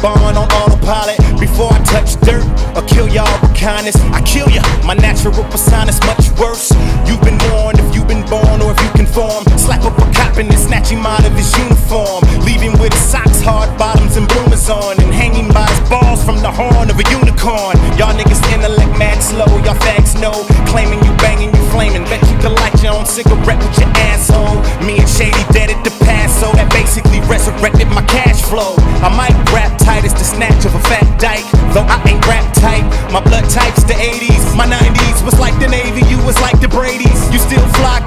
born on autopilot. Before I touch dirt or kill y'all with kindness, I kill ya. My natural persona is much worse. You've been warned if you've been born or if you conform. Slap up a cop and then snatch him out of his uniform. Leave him with his socks, hard bottoms, and bloomers on. And hanging by his balls from the horn of a unicorn. Y'all niggas intellect mad slow, y'all fags know. Claiming you banging, you flaming. Bet you can light your own cigarette with your resurrected my cash flow. I might rap tight as the snatch of a fat dyke, though I ain't rap tight. My blood type's the 80s, my 90s was like the Navy, you was like the Brady's. You still fly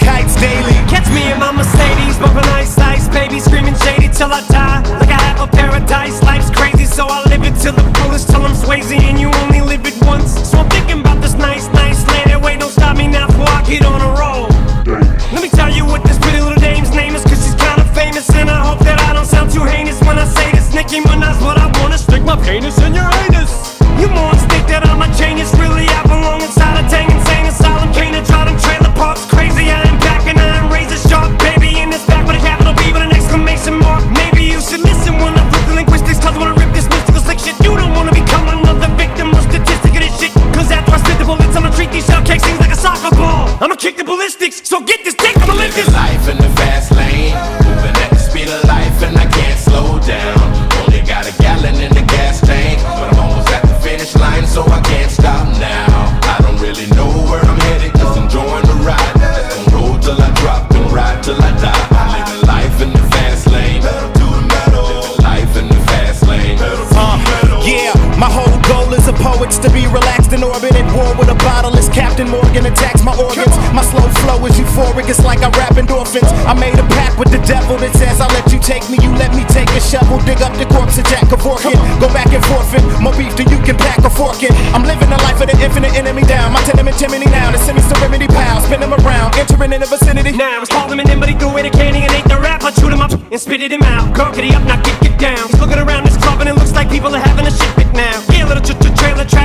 this. Nicki what I wanna stick my penis in your anus. You morons think that I'm a genius, really I belong inside a tank, insane asylum, can't draw trailer parks crazy. I am back and I am razor sharp, baby, in this back with a capital B with an exclamation mark. Maybe you should listen when I flip the linguistics, cause I wanna rip this mystical. You don't wanna become another victim or statistic of this shit, cause after I spit the bullets, I'ma treat these shell cakes like a soccer ball. I'ma kick the ballistics, so get this dick, I'ma live this. Life my whole goal as a poet's to be relaxed in orbit at war with a bottle as Captain Morgan attacks my organs. My slow flow is euphoric, it's like I rap endorphins. I made a pact with the devil that says I'll let you take me, you let me take a shovel, dig up the corpse of Jack Kevorkian. Go back and forth it, more beef than you can pack a fork in. I'm living the life of the infinite enemy down. My tenement chimney now, the semi serenity pal, spin them around, entering in the vicinity. Now it's and but he threw away the candy and spit it him out. Gurkity up, now get get down. He's looking around this club and it looks like people are having a shit fit now. Yeah, little trailer trash,